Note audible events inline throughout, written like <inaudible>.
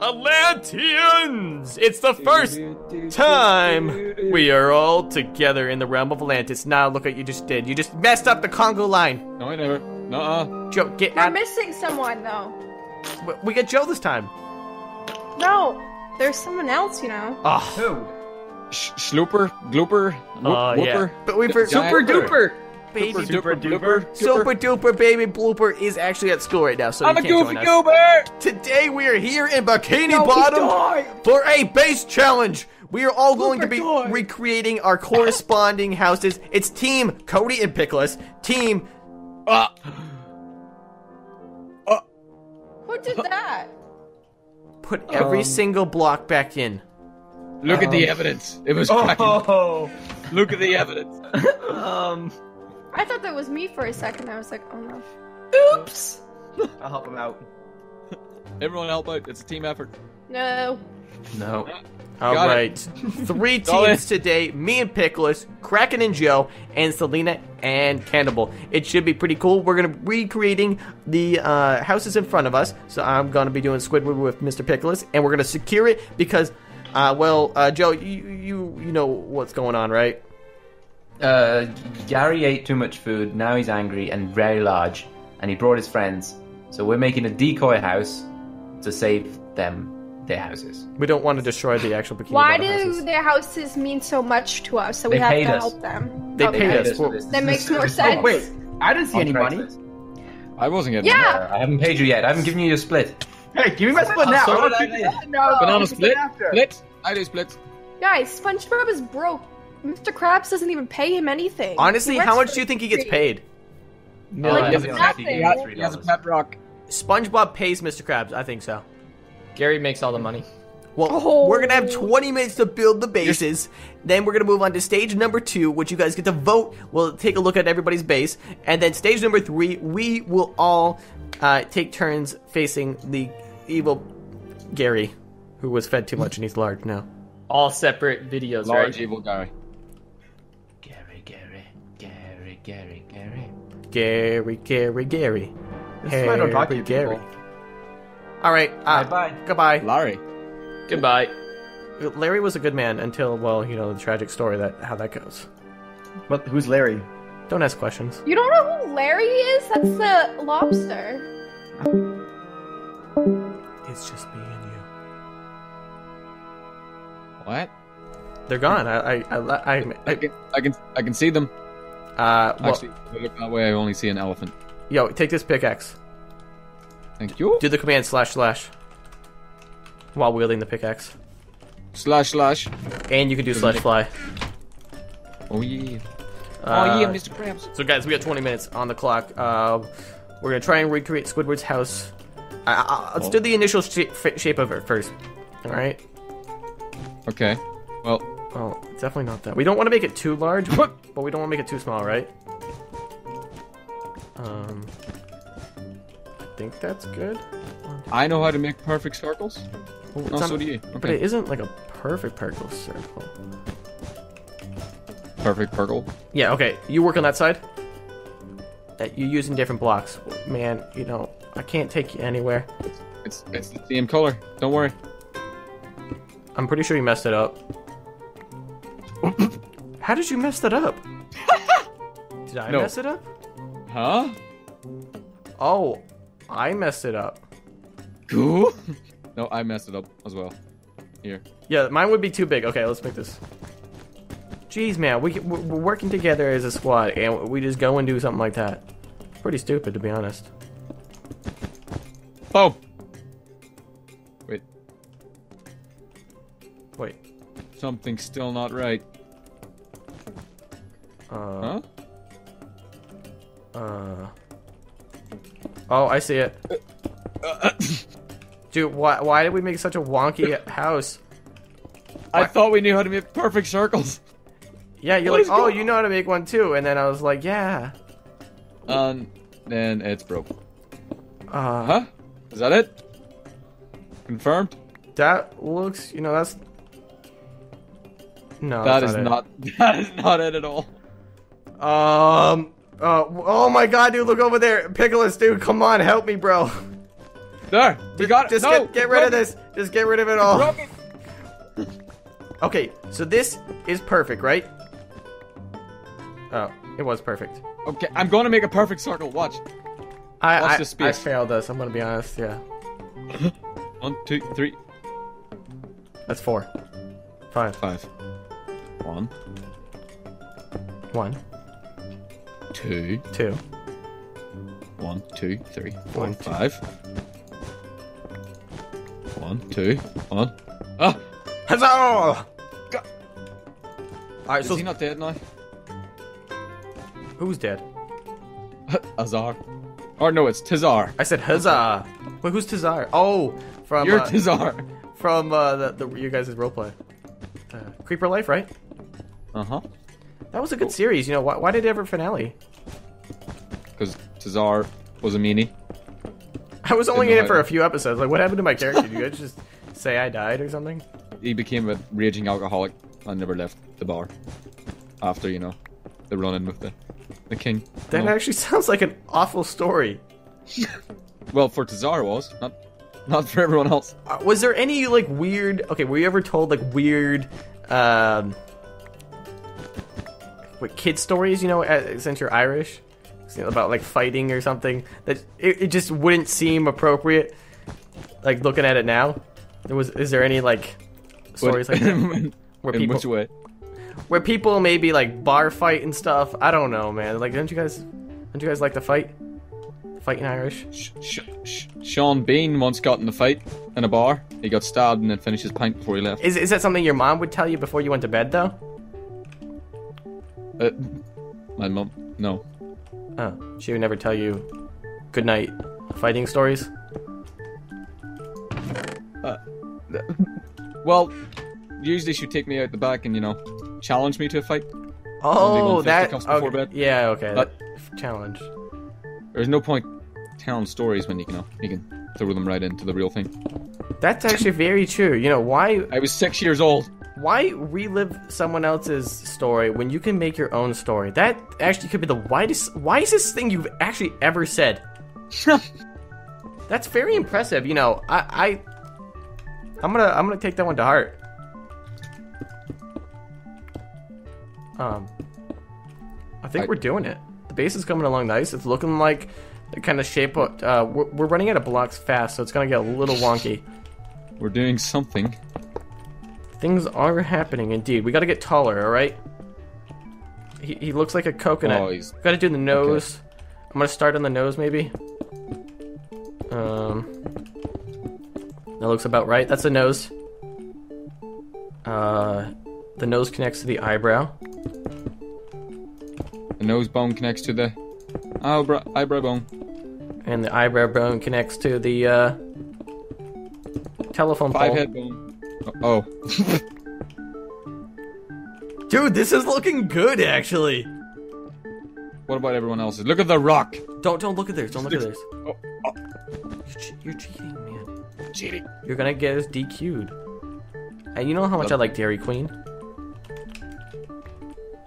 Atlanteans! It's the first time we are all together in the realm of Atlantis. Now look what you just did. You just messed up the Congo line. No, I never. Nuh-uh. Joe, get We're out. missing someone though. We get Joe this time. No, there's someone else, you know. Oh, Who? Sh- Slooper, Glooper, whoop, yeah. Whooper. But we for Giant Super duper. Baby Super duper duper, Super duper baby blooper is actually at school right now, so I'm you a can't goofy join us. goober. Today we are here in Bikini No, Bottom for a base challenge. We are all going to be recreating our corresponding houses. It's Team Cody and Pickles, Team Ah, Who did that? put every Um, single block back in. look at the Um, evidence. It was cracking. Oh. Look at the evidence. <laughs> um. I thought that was me for a second. I was like, oh no. Oops. <laughs> I'll help him out. Everyone help out. It's a team effort. No. No. All Got right, three teams today: me and Pickles, Kraken and Joe, and Selena and Cannibal. It should be pretty cool. We're gonna be recreating the uh, houses in front of us. So I'm gonna be doing Squidward with Mr. Pickles, and we're gonna secure it because, uh, well, uh, Joe, you you you know what's going on, right? Uh, Gary ate too much food. Now he's angry and very large, and he brought his friends. So we're making a decoy house to save them their houses. We don't want to destroy the actual bikini. Why do houses. their houses mean so much to us? So we have to us. help them. They Okay. paid us. This- Well, this- That makes more sense. Oh wait, I didn't see any money. I wasn't getting Yeah. I haven't paid you yet. I haven't given you your split. Hey, give me my split now. so I I. to figure that out. Banana split. after. Split. I do split. Guys, SpongeBob is broke. Mr. Krabs doesn't even pay him anything. honestly, how much do you think he gets paid? No, Like, he, has a, it's nothing. nothing. he, has, he has a pet rock. SpongeBob pays Mr. Krabs. I think so. Gary makes all the money. Well, Oh. we're gonna have 20 minutes to build the bases. Then we're gonna move on to stage number two, which you guys get to vote. We'll take a look at everybody's base, and then stage number three, we will all uh, take turns facing the evil Gary, who was fed too much and he's large now. All separate videos, Large right? evil Gary. Gary, Gary, Gary. Gary, Gary, Gary. This is why I don't talk to you Gary. people. All right. Uh, Bye-bye. Goodbye. Larry. Goodbye. Larry was a good man until, well, you know, the tragic story that how that goes. What? Who's Larry? Don't ask questions. You don't know who Larry is? That's the lobster. It's just me and you. What? They're gone. I, I, I, I, I I can, I can, I can see them. Uh, well, Actually, that way, I only see an elephant. yo, take this pickaxe. Thank you. Do the command slash slash while wielding the pickaxe, Slash slash. and you can do slash fly. Oh yeah. Uh, oh yeah, Mr. Krabs. So, guys, we got 20 minutes on the clock. Uh, we're gonna try and recreate Squidward's house. I, I, let's do the initial shape, shape of it first. All right. Okay. Well, Oh, definitely not that. We don't want to make it too large, but we don't want to make it too small, right? Um, I think that's good. I know how to make perfect circles. Well, it's Oh, not- so do you. But it isn't like a perfect particle circle. Perfect circle. Yeah, okay. You work on that side. That You're using different blocks. Man, you know, I can't take you anywhere. It's it's the same color. Don't worry. I'm pretty sure you messed it up. How did you mess that up? <laughs> Did I No. mess it up? Huh? Oh, I messed it up. Cool. <laughs> no, I messed it up as well. Here. Yeah, mine would be too big. Okay, let's make this. Jeez, man, we we're we're working together as a squad, and we just go and do something like that. Pretty stupid, to be honest. Oh. Wait. Wait. Something's still not right. Uh. Huh? Uh. Oh, I see it. <coughs> Dude, why why did we make such a wonky house? I thought we knew how to make perfect circles. Yeah, you're What like, oh, you know how to make one too, and then I was like, yeah. And then it's broke. Uh, Huh? Is that it? Confirmed? that looks, you know, that's. No, that's is it. not. <laughs> That is not it at all. Um. Uh, oh my god, dude, look over there. Pickles, dude, come on, help me, bro. There, we got it. Just no, get, get rid of this. Just get rid of it all. Okay, so this is perfect, right? Oh, it was perfect. Okay, I'm going to make a perfect circle. Watch. I Watch I, the I failed this. I'm gonna be honest. Yeah, <laughs> One, two, three, that's four, five, five. One, one, two, two. one, two, three, four, One, five. One, two, one. Ah! Huzzah! Go- All right, Is so he not dead now? who's dead? <laughs> Azar. Or no, it's Tizar. I said huzzah. Wait, who's Tazar? Oh, from You're uh, Tizar. from uh, the, the you guys' roleplay. Uh, Creeper Life, right? Uh huh. That was a good series. You know, why, why did it ever finale? Tizar was a meanie. I was only in it for a few episodes. Like, what happened to my character? Did you guys just <laughs> say I died or something? He became a raging alcoholic and never left the bar. After, you know, the run in with the, the king. That No. actually <laughs> sounds like an awful story. Well, for Tizar it was, not, not for everyone else. Uh, was there any like weird? Okay, were you ever told like weird, um, what kid stories? You know, uh, since you're Irish, about like fighting or something that it, it just wouldn't seem appropriate. Like looking at it now, there was. Is there any like stories like that <laughs> where in people which way? where people maybe like bar fight and stuff? I don't know, man. Like, don't you guys? Don't you guys like to fight? Fighting Irish? Sh- sh- sh- Sean Bean once got in a fight in a bar. He got stabbed and then finished his pint before he left. Is is that something your mom would tell you before you went to bed though? Uh, my mom, no. Oh, she would never tell you good night fighting stories. Uh, <laughs> well, usually she'd take me out the back and you know challenge me to a fight. Oh, that okay. bed. Yeah, okay. But- challenge. There's no point telling stories when you can you, know, you can throw them right into the real thing. That's actually very true. You know why? I was six years old. Why relive someone else's story when you can make your own story? That actually could be the widest, wisest thing you've actually ever said. <laughs> That's very impressive. You know, I, I, I'm gonna, I'm gonna take that one to heart. Um, I think I- we're doing it. The base is coming along nice. It's looking like the kind of shape. Uh, we're, we're running out of blocks fast, so it's gonna get a little wonky. We're doing something. Things are happening indeed. We gotta get taller, alright? He, he looks like a coconut. Oh, he's- Gotta do the nose. I'm gonna start on the nose, maybe. Um, that looks about right. That's the nose. Uh, the nose connects to the eyebrow. The nose bone connects to the eyebrow, eyebrow bone. And the eyebrow bone connects to the, uh, telephone Five pole. head bone. Oh, <laughs> Dude, this is looking good, actually. what about everyone else's? Look at the rock. Don't, don't look at theirs. Don't look at theirs. <laughs> Oh, oh, You're, che- you're cheating, man. cheating. You're gonna get us DQ'd. And you know how much I like Dairy Queen?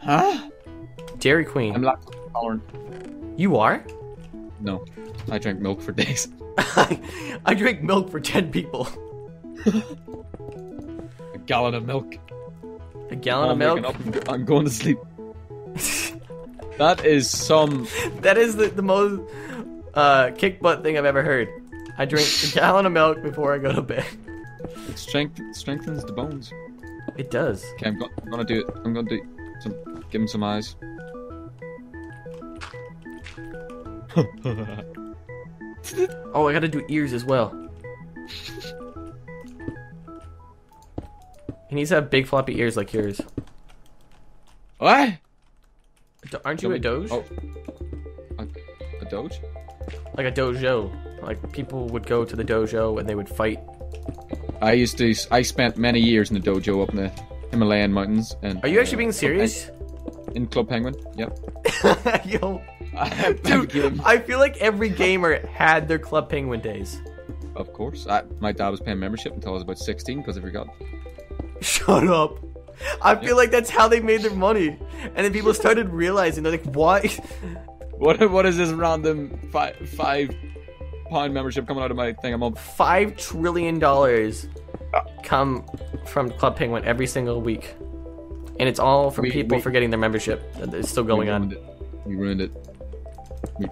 Huh? Dairy Queen. I'm lactose intolerant. you are? No, I drank milk for days. <laughs> I drink milk for 10 people. Gallon of milk. A gallon I'm of milk? up I'm going to sleep. <laughs> That is some. That is the, the most uh, kick butt thing I've ever heard. I drink a <laughs> gallon of milk before I go to bed. It strength, strengthens the bones. It does. Okay, I'm, go- I'm gonna do it. I'm gonna do some. Give him some eyes. <laughs> Oh, I gotta do ears as well. He needs to have big floppy ears like yours. what? D- Aren't you a doge? Oh, a, a doge? Like a dojo. Like people would go to the dojo and they would fight. I used to. I spent many years in the dojo up in the Himalayan mountains. And Are you actually being serious? in Club Penguin? Yep. <laughs> Yo, <laughs> I dude, I feel like every gamer had their Club Penguin days. of course. I, my dad was paying membership until I was about 16 because I forgot. Shut up. I feel like that's how they made their money. And then people started <laughs> realizing they're like, why? <laughs> What? What is this random five five pound membership coming out of my thing a month. Five trillion dollars come from Club Penguin every single week, and it's all from We- people we- forgetting their membership. It's still going we on. ruined It. We ruined it.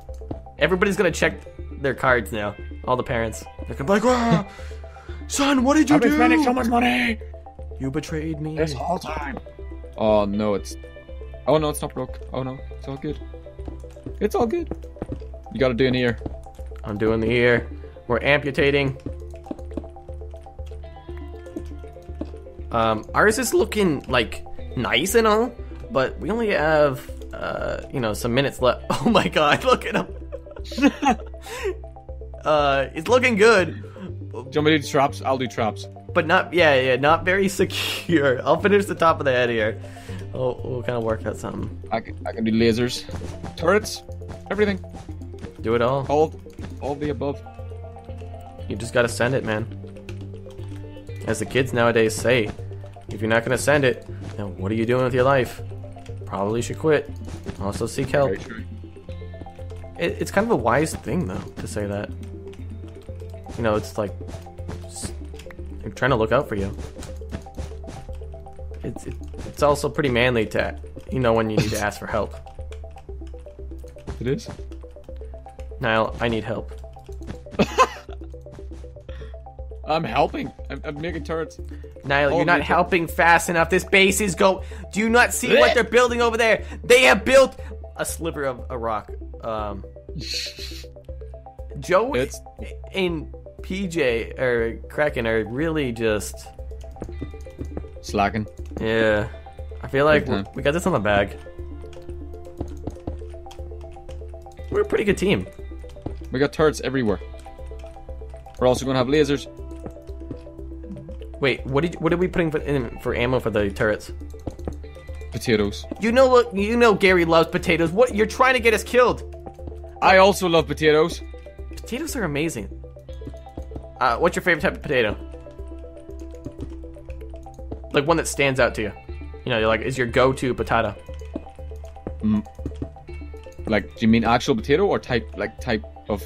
Everybody's gonna check their cards now. All the parents. They're gonna be like, "Ah, "Son, what did you do? Spending so much money You betrayed me." whole time. Oh no, it's. Oh no, it's not broke. Oh no, it's all good. It's all good. You gotta do an ear. I'm doing the ear. We're amputating. Um, ours is looking like nice and all, but we only have uh, you know, some minutes left. <laughs> Oh my god, look at him. <laughs> uh, it's looking good, Do you want me to do traps? I'll do traps. But not yeah, yeah, not very <laughs> secure. I'll finish the top of the head here. Oh, we'll kind of work out something. I can, I can do lasers, turrets, everything. Do it all. All, all the above. You just gotta send it, man. As the kids nowadays say, if you're not gonna send it, then what are you doing with your life? Probably should quit. Also seek help. It, it's kind of a wise thing, though, to say that. You know, it's like I'm trying to look out for you. It's it, it's also pretty manly to you know when you need to ask for help. <laughs> It is. Niall, I need help. <laughs> I'm helping. I'm, I'm making turrets. Niall, you're not helping fast enough. This base is go. Do you not see what they're building over there? They have built a sliver of a rock. Um, <laughs> Joe It's and PJ or Kraken are really just slacking. yeah. I feel like time. we got this on the bag. We're a pretty good team. We got turrets everywhere. We're also gonna have lasers. Wait, what did what are we putting for, in for ammo for the turrets? Potatoes. You know what? You know Gary loves potatoes. What you're trying to get us killed? I also love potatoes. Potatoes are amazing. Uh, what's your favorite type of potato? Like one that stands out to you. You know, like is your go-to potato. Like, do you mean actual potato or type, like type of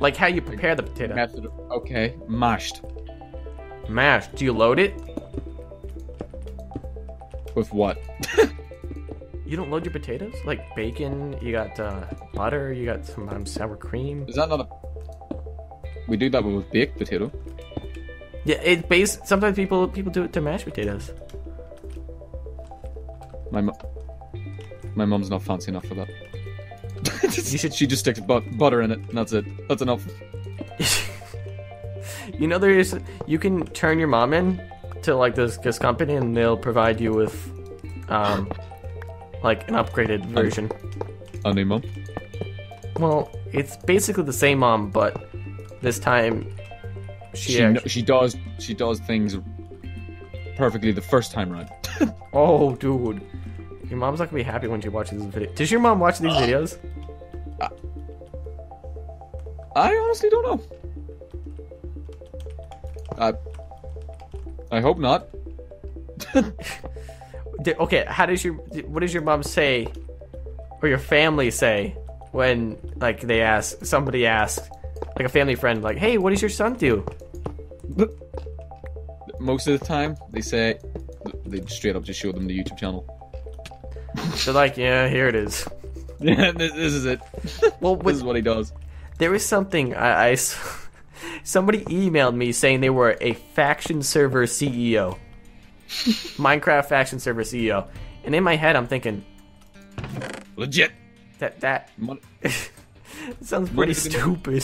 Like how you prepare the potato. method? Of, okay, mashed Mashed. Do you load it? with what? <laughs> You don't load your potatoes? Like bacon, you got uh, butter, you got sometimes sour cream. Is that not a? We do that with baked potato. Yeah, it's base. Sometimes people people do it to mashed potatoes. My mu- my mum's not fancy enough for that. You <laughs> should- <laughs> She just sticks but- butter in it, and that's it. That's enough. <laughs> you know, there's you can turn your mom in to like this this company, and they'll provide you with, um, like an upgraded version. A new mom. Well, it's basically the same mom, but this time she. She kn- actu- she does she does things perfectly the first time round. <laughs> oh, dude, your mom's not gonna be happy when she watches this video. Does your mom watch these <gasps> videos? I honestly don't know. I I hope not. <laughs> Okay, how does your what does your mom say, or your family say when like they ask somebody asks like a family friend like, "Hey, what does your son do?" Most of the time, they say they straight up just show them the YouTube channel. <laughs> They're like, "Yeah, here it is." <laughs> Yeah, this, this is it. <laughs> Well, This with, is what he does. there was something I somebody emailed me saying they were a faction server CEO, Minecraft faction server CEO, and in my head I'm thinking Legit. that that Mon- sounds pretty stupid.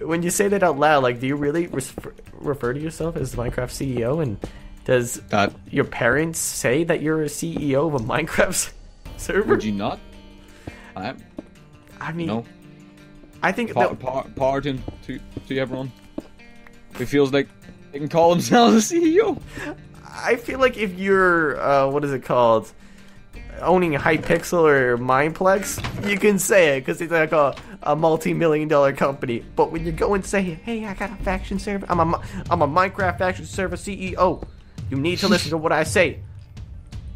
When you say that out loud, like, do you really res- refer to yourself as Minecraft CEO? And does That your parents say that you're a CEO of a Minecraft <laughs> server? would you not? I. I mean, No. I think Pa- that, pa- pardon to to everyone who feels like they can call themselves a CEO. I feel like if you're uh, what is it called, owning Hypixel or Mineplex, you can say it because it's like a, a multi-million dollar company. But when you go and say, "Hey, I got a faction server. I'm a Mi- I'm a Minecraft faction server CEO," you need to listen to what I say.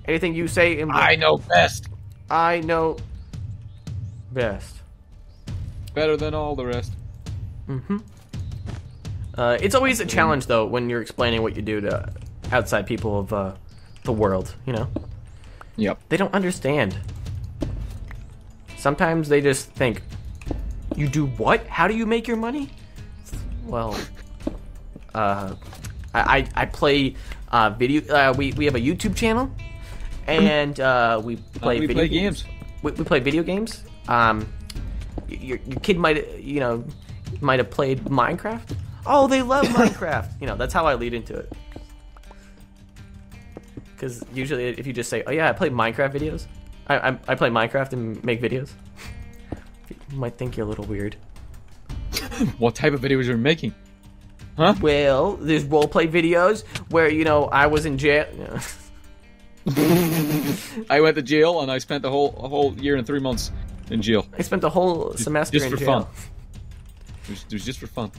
Anything you say, in I know best. I know best. Better than all the rest. Uh, it's always a challenge though when you're explaining what you do to outside people of uh, the world. You know, Yep. they don't understand. Sometimes they just think, "You do what? How do you make your money?" Well, <laughs> uh, I I, play uh, video. Uh, we we have a YouTube channel, and uh, we play we video play games. We, we play video games. Um, your your kid might you know might have played Minecraft. Oh, they love <laughs> Minecraft. You know that's how I lead into it. Because usually, if you just say, "Oh yeah, I play Minecraft videos," I, I I play Minecraft and make videos. <laughs> You might think you're a little weird. <laughs> What type of videos are you making? Huh? Well, there's roleplay videos where you know I was in jail. <laughs> I went to jail and I spent the whole a whole year and three months in jail. I spent the whole semester just in for jail. fun. It was, it was just for fun.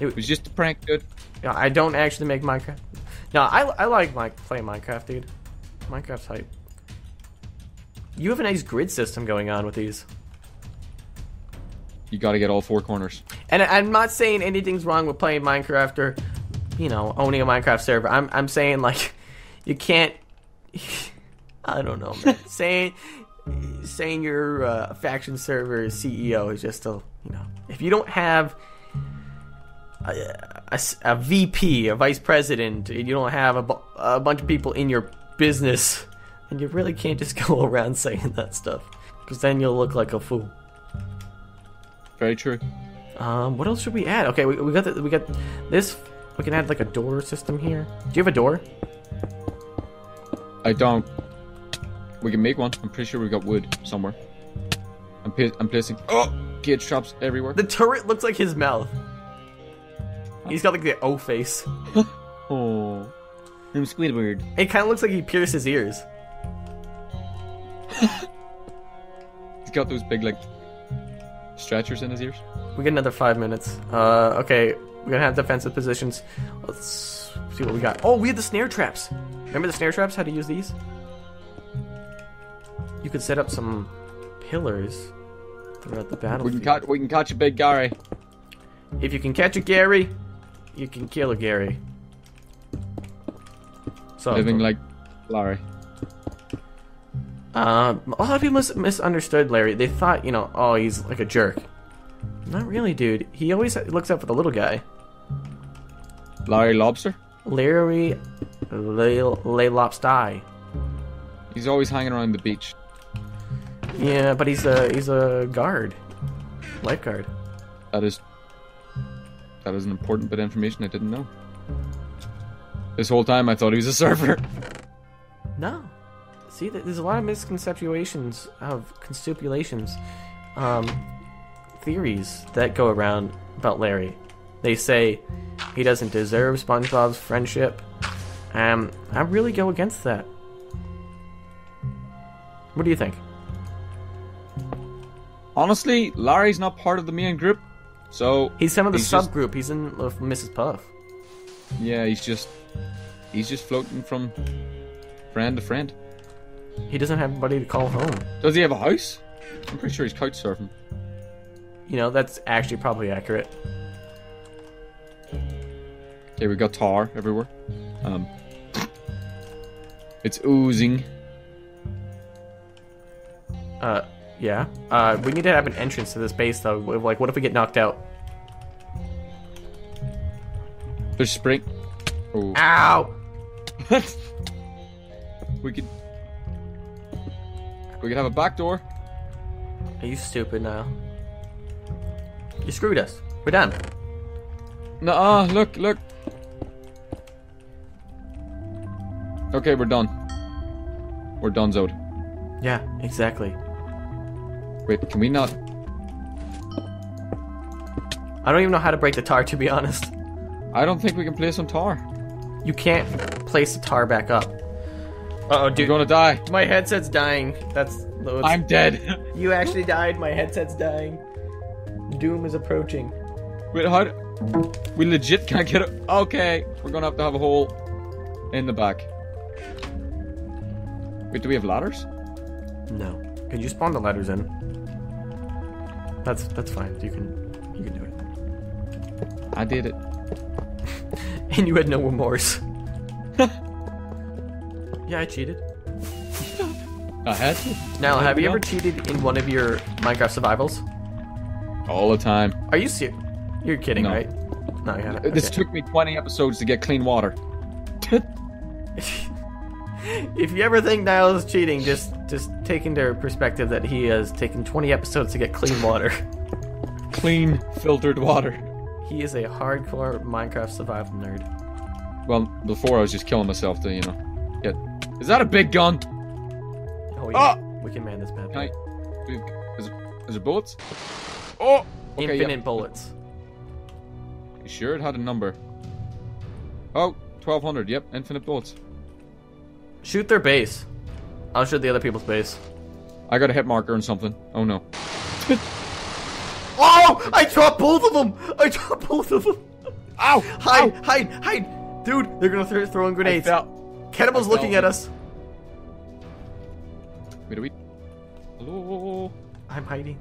It- It was just a prank, dude. I don't actually make Minecraft. No, I, I like my, playing Minecraft, dude. Minecraft's hype. You have a nice grid system going on with these. You got to get all four corners. And I'm not saying anything's wrong with playing Minecraft or, you know, owning a Minecraft server. I'm, I'm saying, like, <laughs> you can't. <laughs> I don't know, man. <laughs> saying saying your uh, faction server CEO is just a, you know, if you don't have a, a VP, a vice president, and you don't have a, bu- a bunch of people in your business, and you really can't just <laughs> go around saying that stuff. Because then you'll look like a fool. Very true. Um, what else should we add? Okay, we, we got the, we got this. We can add like a door system here. Do you have a door? I don't. We can make one. I'm pretty sure we got wood somewhere. I'm, I'm placing. Oh, cage traps everywhere. The turret looks like his mouth. He's got like the O face. <laughs> Oh, I'm Squidward. It kind of looks like he pierced his ears. <laughs> He's got those big like stretchers in his ears. We get another five minutes. Uh, okay, we're gonna have defensive positions. Let's see what we got. Oh, we have the snare traps. Remember the snare traps? How to use these? You could set up some pillars throughout the battle. We can catch. We can catch a big Gary. If you can catch a Gary, you can kill a Gary. So living like Larry. Um, a lot of people mis- misunderstood Larry. They thought, you know, oh, he's like a jerk. Not really, dude. He always looks out for the little guy. Larry Lobster. Larry Le Lobster. He's always hanging around the beach. Yeah, but he's a he's a guard, lifeguard. That is. That is an important bit of information I didn't know. This whole time I thought he was a surfer. <laughs> No, see, there's a lot of misconceptions of constipulations, um, theories that go around about Larry. They say he doesn't deserve SpongeBob's friendship. Um, I really go against that. What do you think? Honestly, Larry's not part of the main group, so He's some of the subgroup. He's in with Mrs. Puff. yeah, he's just he's just floating from friend to friend. He doesn't have anybody to call home. Does he have a house? I'm pretty sure he's couch surfing. You know, that's actually probably accurate. Okay, we got tar everywhere. Um, it's oozing. Uh, yeah. Uh, we need to have an entrance to this base, though. Like, what if we get knocked out? There's spring. Oh, Ow! <laughs> we could. We could have a back door. Are you stupid now? You screwed us. We're done. No, uh, look, look. Okay, we're done. We're done, Zod. Yeah, exactly. Wait, can we not? I don't even know how to break the tar, to be honest. I don't think we can place some tar. You can't place the tar back up. Uh oh, dude. You're gonna die. My headset's dying. That's. that's I'm dead. <laughs> You actually died. My headset's dying. Doom is approaching. Wait, how? d- We legit can't get it. Okay, we're gonna have to have a hole in the back. Wait, do we have ladders? No. Can you spawn the ladders in? That's that's fine. You can you can do it. I did it. <laughs> and you had no remorse. <laughs> yeah, I cheated. I had to. Now, have you ever cheated in one of your Minecraft survivals? All the time. Are you serious? You're kidding, No. right? No, you uh, haven't. This Okay. took me 20 episodes to get clean water. <laughs> if you ever think Niall is cheating, just just take into perspective that he has taken 20 episodes to get clean water. <laughs> Clean, filtered water. he is a hardcore Minecraft survival nerd. Well, before I was just killing myself to, you know, get. Is that a big gun? Oh yeah, Ah! we can man this bad. Can boy. Is, is, is there bullets? Oh! Okay, Infinite yeah. bullets. You sure it had a number? Oh, 1200. Yep, infinite bullets. Shoot their base. I'll shoot the other people's base. I got a hit marker and something. Oh no. Oh! I dropped both of them! I dropped both of them! Ow! Hide! Hide! Hide! Dude, they're gonna th- throw in I grenades. fell. Cannibal's I looking fell. at us. Wait a wait. Hello. I'm hiding.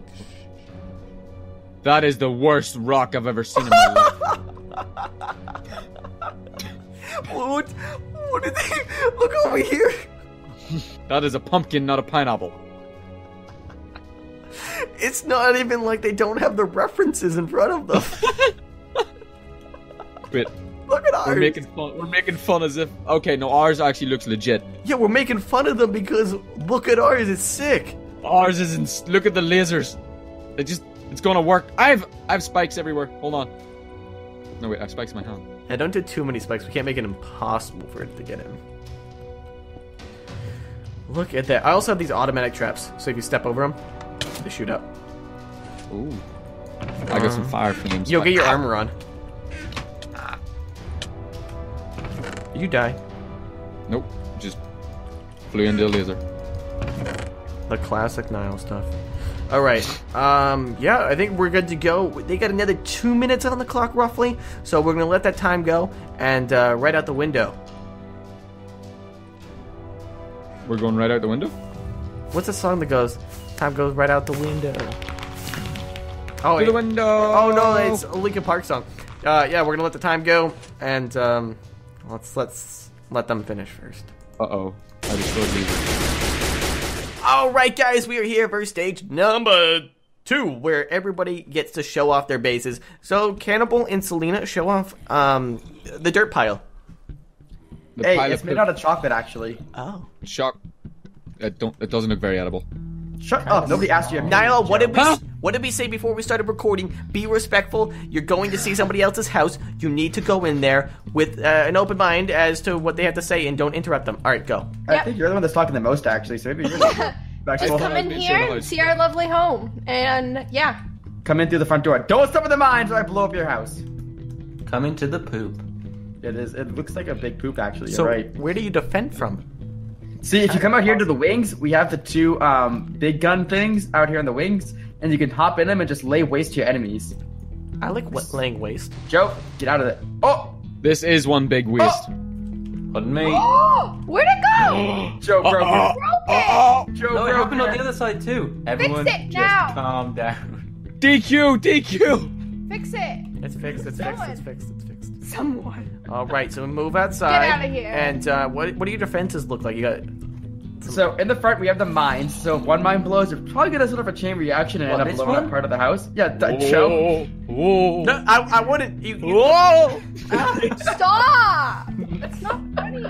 That is the worst rock I've ever seen in my life. What? What did they? Look over here. <laughs> That is a pumpkin, not a pineapple. It's not even like they don't have the references in front of them. <laughs> Wait, Look at ours. we're making fun. We're making fun as if. Okay, no, ours actually looks legit. Yeah, we're making fun of them because look at ours. It's sick. Ours isn't. Look at the lasers. It just. It's gonna work. I've. I've spikes everywhere. Hold on. No wait, I have spikes in my hand. Yeah, don't do too many spikes. We can't make it impossible for it to get in. Look at that. I also have these automatic traps, so if you step over them, they shoot up. Ooh. I got some fire flames. Yo, get your armor on. You die. Nope. Just flew into a laser. The classic Niall stuff. All right. Um. Yeah, I think we're good to go. They got another two minutes on the clock, roughly. So we're gonna let that time go and uh, right out the window. We're going right out the window. What's the song that goes? Time goes right out the window. Oh, To the window. oh no, it's a Linkin Park song. Uh, yeah, we're gonna let the time go and um, let's let's let them finish first. Uh oh. I just destroyed laser. All right, guys, we are here for stage number two, where everybody gets to show off their bases. So, Cannibal and Selena show off um, the dirt pile. The Hey, it's made put out of chocolate, actually. Oh, shock. It don't. It doesn't look very edible. Shut up. Nobody asked you. Niall, what did we Huh? what did we say before we started recording? Be respectful. You're going to see somebody else's house. You need to go in there with uh, an open mind as to what they have to say, and don't interrupt them. All right, go. I think you're the one that's talking the most, actually. So maybe you're the <laughs> Just come in here sure and the- see our lovely home. And yeah, Come in through the front door. Don't step in the mines, or I blow up your house. Come into the poop. It is. It looks like a big poop, actually. You're So, right. where do you defend from? See, if you come out here to the wings, we have the two um, big gun things out here on the wings, and you can hop in them and just lay waste to your enemies. I like what laying waste. Joe, get out of it. Oh, This is one big waste. Pardon me. oh, where'd it go? <gasps> Joe broke it. Broke it. Joe No, it broke happened on the it. other side too. Everyone, it just now. calm down. DQ, DQ. Fix it. It's fixed. It's fixed. Someone. It's fixed. It's fixed. Someone. All right, so we move outside. outta here. And uh, what what do your defenses look like? You got So in the front we have the mines. So if one mine blows, you're probably gonna sort of a chain reaction and What, end up this blowing up part of the house. Yeah, th- Joe. Whoa. no. I, I wouldn't. You, you, Whoa. <laughs> Stop. It's not funny.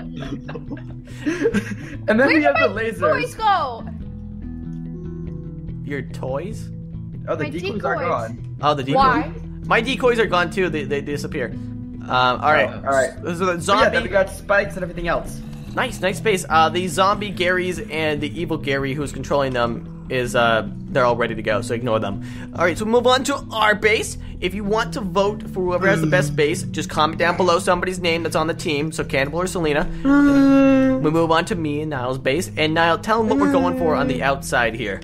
and then Where we did have my the lasers. toys go? your toys? Oh, the My decoys are decoys. gone. Oh, the decoys. Why? My decoys are gone too. They, they disappear. Um, all right. all right. So the So yeah, zombie. then we got spikes and everything else. Nice, nice space. Uh, the zombie Garys and the evil Gary who's controlling them is uh, they're all ready to go. So ignore them. All right, so move on to our base. If you want to vote for whoever has the best base, just comment down below somebody's name that's on the team. So Cannibal or Selena. We move on to me and Niall's base. And Niall, tell them what we're going for on the outside here.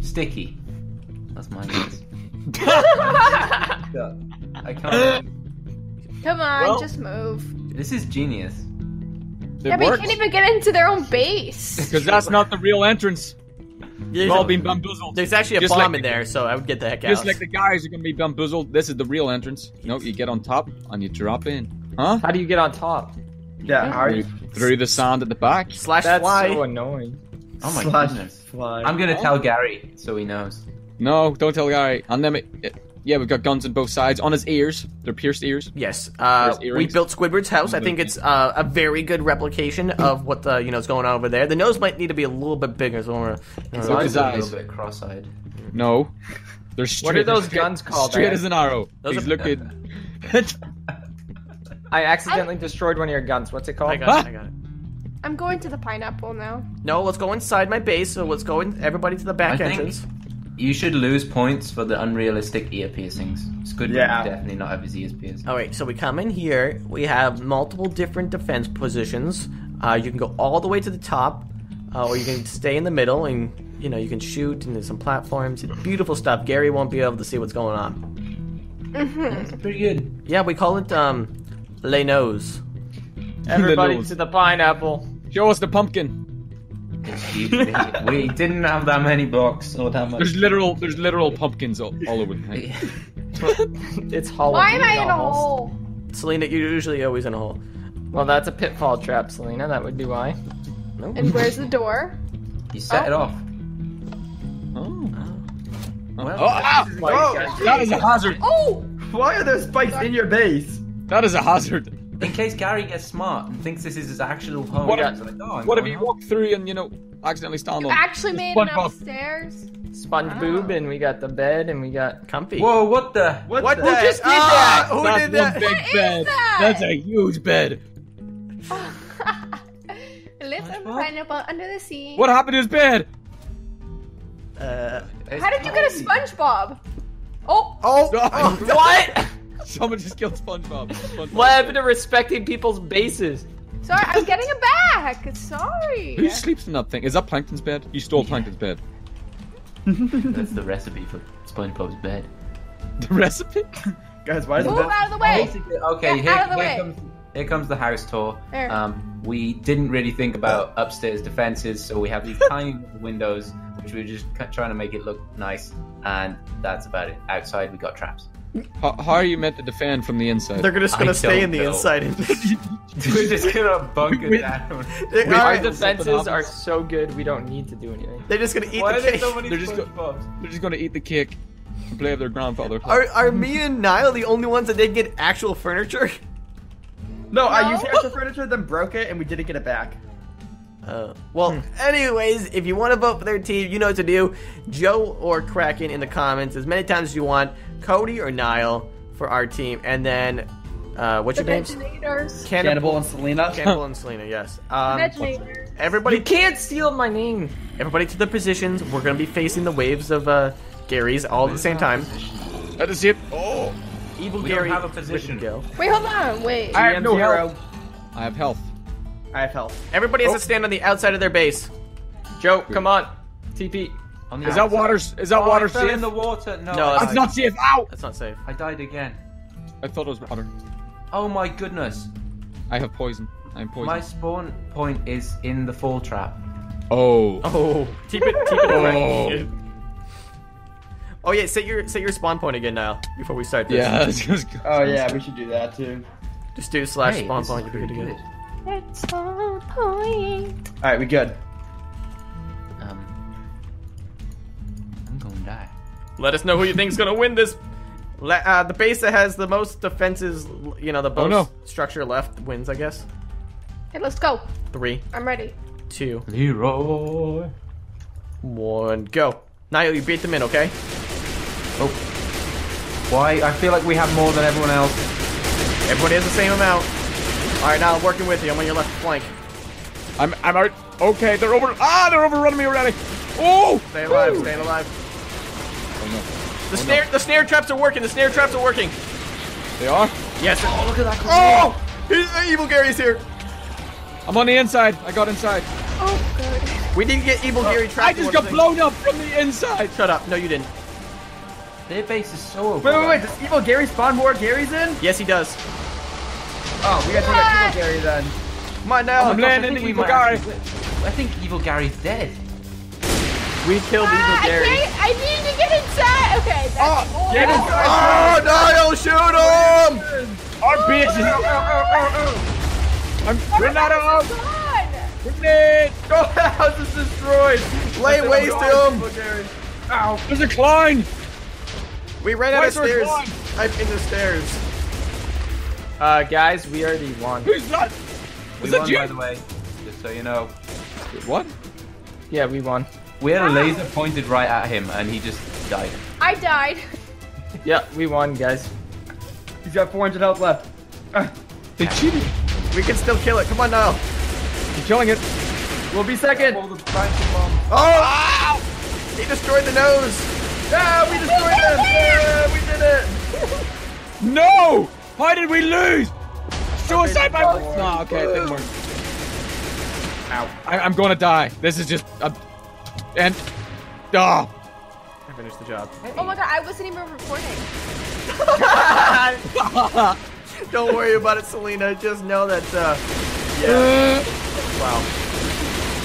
Sticky. That's my <laughs> guess. <laughs> I can't. <laughs> Come on, Well- just move. This is genius. It yeah, but you can't even get into their own base. <laughs> Because that's not the real entrance. We've all been bamboozled. There's actually a Just bomb like in the- there, so I would get the heck out. Just like the guys are gonna be bamboozled. This is the real entrance. No, you get on top and you drop in. Huh? How do you get on top? Yeah, how are you? Through the sand at the back. Slash That's fly. so annoying. Oh my Slash goodness. fly. I'm gonna tell Gary so he knows. No, don't tell Gary. And then, it, yeah, we've got guns on both sides. On his ears. They're pierced ears. Yes, uh, we built Squidward's house. I think it's uh, a very good replication of what the you know is going on over there. The nose might need to be a little bit bigger, so we're. His Look at eyes his are a little bit cross-eyed. No. They're straight. What are those straight- guns <laughs> called? Straight I- as an arrow. Those He's are- looking. <laughs> I accidentally destroyed one of your guns. What's it called? I got it. I got it. I'm going to the pineapple now. No, let's go inside my base. So let's go in. Everybody to the back I think- entrance. You should lose points for the unrealistic ear piercings. Squidward Yeah. definitely not have his ears pierced. All right, so we come in here. We have multiple different defense positions. Uh, you can go all the way to the top, uh, or you can stay in the middle, and you know you can shoot. And there's some platforms. It's beautiful stuff. Gary won't be able to see what's going on. That's pretty good. Yeah, we call it um, Les Nose. Everybody nose. to the pineapple. Show us the pumpkin. We we didn't have that many blocks or that much. There's literal, there's literal pumpkins all, all over the place. <laughs> It's Halloween. Why am I in a almost. hole? Selena, you're usually always in a hole. Well, that's a pitfall trap, Selena. That would be why. And where's the door? You set it off. Oh. Well, Oh, ah! Oh, That is a hazard. Oh! why are there spikes in your base? That is a hazard. In case Gary gets smart and thinks this is his actual home. What it's if- like, oh, What if you home. walk through and you know accidentally stand You on? actually made SpongeBob. enough stairs? Sponge boob, and we got the bed, and we got. Comfy. Whoa! What the? What, What the? the? just did that? Who That's did that? big What is bed. that? That's a huge bed. <laughs> Live in pineapple under the sea. What happened to his bed? Uh, How did you get a SpongeBob? Oh! oh, Oh. <laughs> What? Someone just killed SpongeBob. SpongeBob. <laughs> what happened to respecting people's bases? Sorry, I'm getting it back. Sorry. Who sleeps in that thing? Is that Plankton's bed? You stole Plankton's bed. That's the recipe for SpongeBob's bed. <laughs> The recipe? Guys, why is Move that? out of the way. Basically, okay, Get here, out of the here way. comes here comes the house tour. There. Um, we didn't really think about upstairs defenses, so we have these <laughs> tiny little windows, which we were just trying to make it look nice, and that's about it. Outside, we got traps. How, how are you meant to defend from the inside? they're just gonna stay in the know. inside. <laughs> we're just gonna bunker down. They- Our alright, defenses are so good, we don't need to do anything. They're just gonna eat Why the kick. so They're just go- They're just gonna eat the cake and play with their grandfather. Are, are me and Niall the only ones that didn't get actual furniture? No, I No? used extra furniture, then broke it, and we didn't get it back. Uh, well, anyways, if you want to vote for their team, you know what to do. Joe or Kraken in the comments as many times as you want. Cody or Niall for our team, and then uh, what's your names? Veginators. Cannibal and Selena. Cannibal <laughs> and Selena. Yes. Um, everybody, You can't steal my name. everybody to the positions. We're gonna be facing the waves of uh, Gary's all at the same time. That is it. Oh, Evil We don't have a position. Go. Wait, hold on. Wait. I have no zero. health. I have health. I have health. Everybody has to stand on the outside of their base. Joe, come on. TP. On the Is that outside. water? Is that Oh, water I fell safe? in the water. No, No, I, that's That's not safe. Ow! That's not safe. I died again. I thought it was water. Oh my goodness. I have poison. I'm poisoned. My spawn point is in the fall trap. Oh. <laughs> Oh, keep it, keep it Oh. Oh yeah, set your set your spawn point again now before we start this. Yeah. <laughs> Let's just. Oh yeah, we should do that too. Just do slash Hey, spawn this point. is You'll be pretty good to good. go. It's on point. All right, we good. Let us know who you think's gonna win this. Le- uh, the base that has the most defenses, you know, the most Oh, no. structure left wins. I guess. Okay, let's go. Three, I'm ready. two, Leroy. one, go. Niall, you beat them in, okay? Oh. Why? I feel like we have more than everyone else. Everybody has the same amount. All right, now I'm working with you. I'm on your left flank. I'm. I'm out. Okay. They're over. Ah! They're overrunning me already. Oh! Stay alive. Stay alive. Oh no. The snare, traps are working. The snare traps are working. They are. Yes. Oh, look at that. Oh, He's- uh, evil Gary's here. I'm on the inside. I got inside. Oh, god. We didn't get evil Gary trapped. I just got of blown up from the inside. Shut up. No, you didn't. Their base is so Wait, wait, wait. Does evil Gary spawn more Garys in? Yes, he does. Oh, we gotta take out evil Gary then. Come on now. I'm landing I think evil Gary. actually- I think Evil Gary's dead. We killed Ah, Evil I Gary. can't. I need to get inside. Okay. That's Oh, get inside. Oh, Niall, shoot him! Our base is. I'm running out of. God. Grenade! Oh, the house is destroyed. Lay waste to him. Ow. There's a climb! We ran out of is there a stairs. climb? I'm in the stairs. Uh, guys, we already won. Who's that? We Is that won, you? by the way, just so you know. What? Yeah, we won. We had a laser pointed right at him, and he just died. I died. <laughs> Yeah, we won, guys. He's got 400 health left. Ah, They cheated. We can still kill it. Come on, Niall. I'm killing it. We'll be second. All the. Oh! He destroyed the nose. Yeah, we destroyed them. Yeah, we did it. <laughs> No! Why did we lose? Suicide by. No, okay, it didn't work. Ow. I, I'm gonna die. This is just. Uh, and. Oh! I finished the job. Oh my god, I wasn't even recording. <laughs> Don't worry about it, Selena. Just know that, uh, Uh, wow.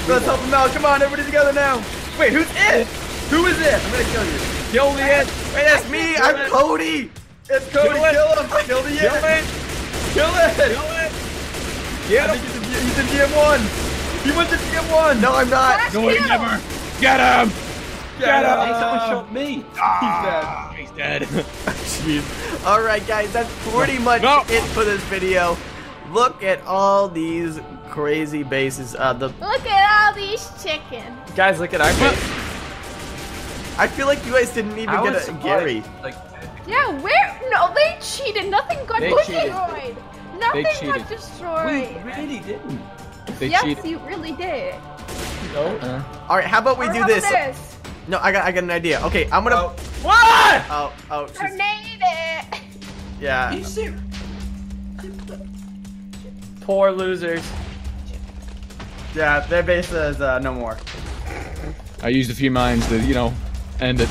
Let's help him out. Come on, everybody together now. Wait, who's it? Who is it? I'm gonna kill you. kill the end. Wait, that's me. I'm Cody. It's Cody. Kill it. Kill him. Kill the Kill it. it. Kill it. Kill it. I Get him. he's in, he's in GM1. He went to GM1. No, I'm not. Last No, he kill. never. Get him. Get him. Hey, someone shot me. Ah, He's dead. Jeez. <laughs> All right, guys, that's pretty much No. it for this video. Look at all these crazy bases. Uh, the Look at all these chickens. Guys, look at our base. I feel like you guys didn't even How get is a Spike, Gary. Like, Yeah, where? No, they cheated. Nothing got They cheated. destroyed. Nothing got destroyed. we really didn't. They yes, cheated. you really did. No. All right, how about we Or do this? about this? No, I got I got an idea. Okay, I'm gonna. Oh. What? Oh, oh, she's, Grenade it. yeah. Poor losers. Yeah, their base is uh, no more. I used a few mines to, you know, end it.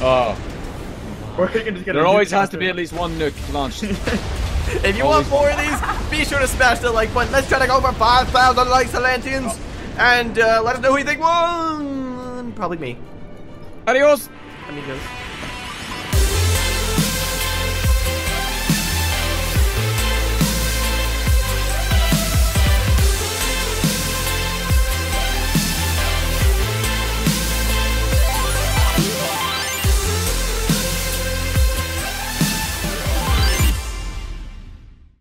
Oh. Or we can just get There always has to be at least one nuke launched. <laughs> If you want more of these, be sure to smash the like button. Let's try to go over 5,000 likes, Atlanteans. And uh, let us know who you think won. Probably me. Adios! Amigos.